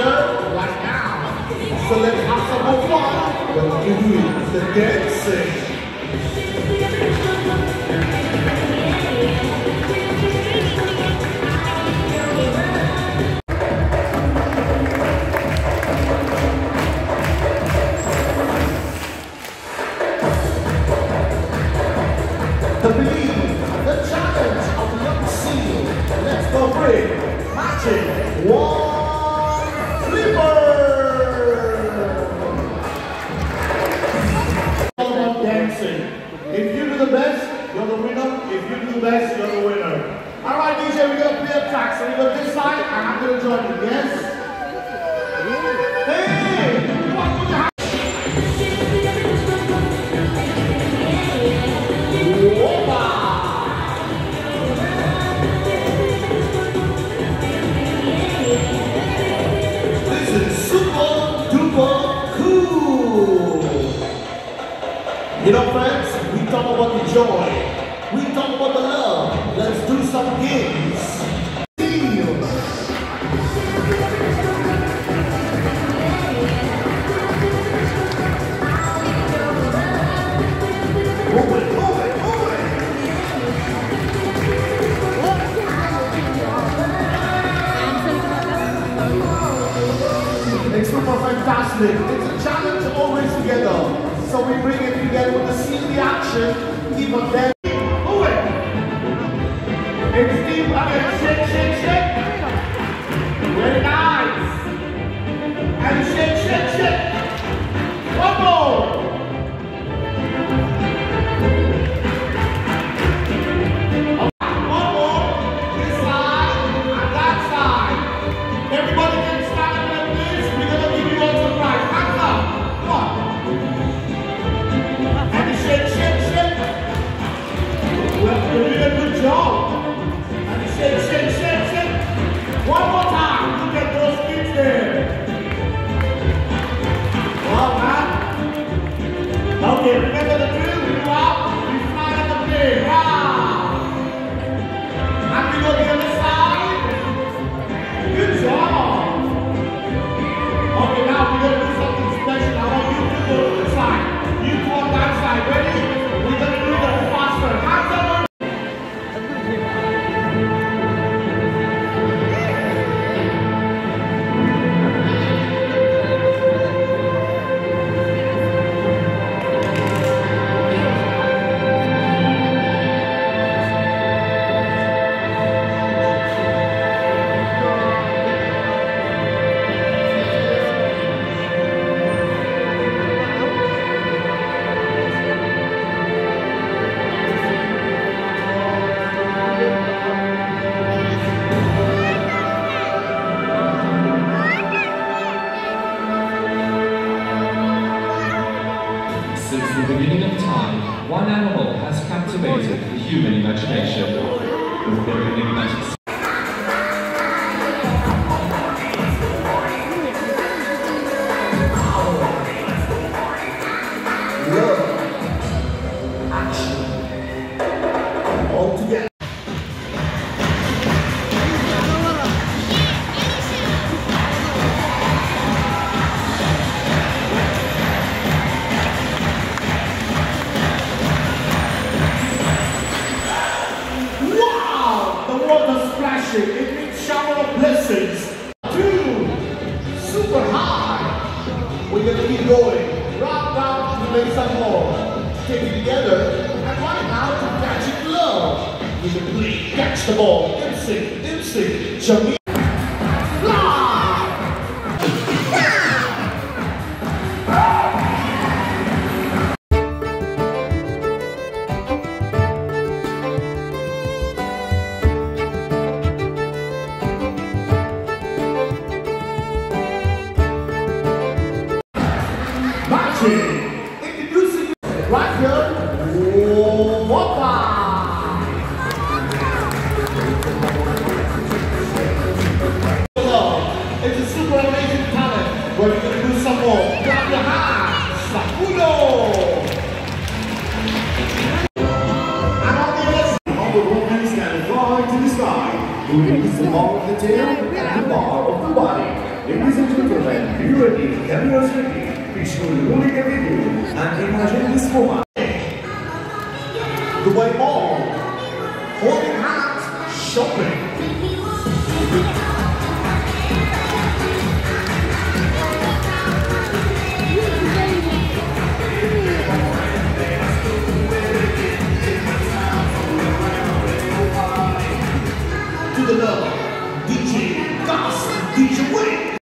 right now. So let's have some fun. The dancing. So you go this side, and I'm gonna join you. Yes. You know, friends, we talk about the joy. We talk about the love. Let's do some It's a challenge always together. So we bring it together with the scene, the action, even then. Move it. It's deep. The human imagination. The very enigmatic Love. Blessings. Two. Super high. We're gonna keep going. Rock down to make some more. Take it together. And right now to catch it low. We can please catch the ball. Instinct, instinct. Marching. Introducing right here. Whoppa! It's a super amazing talent. We're gonna do some more. Clap your hands. Sakudo. And on the side, on the woman standing far to the sky, release the ball of the tail and the bar of the body. Ladies and gentlemen, be ready, cameras ready, Visually review and imagine this woman. Dubai Mall, holding hands, shopping.